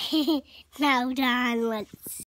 now Don, Let's